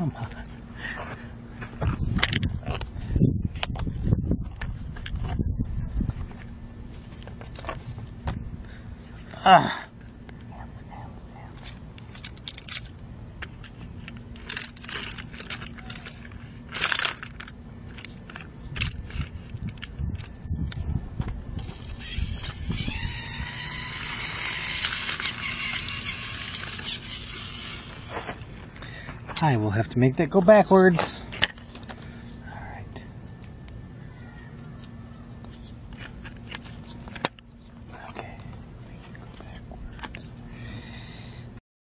Come on. Ah. I will have to make that go backwards.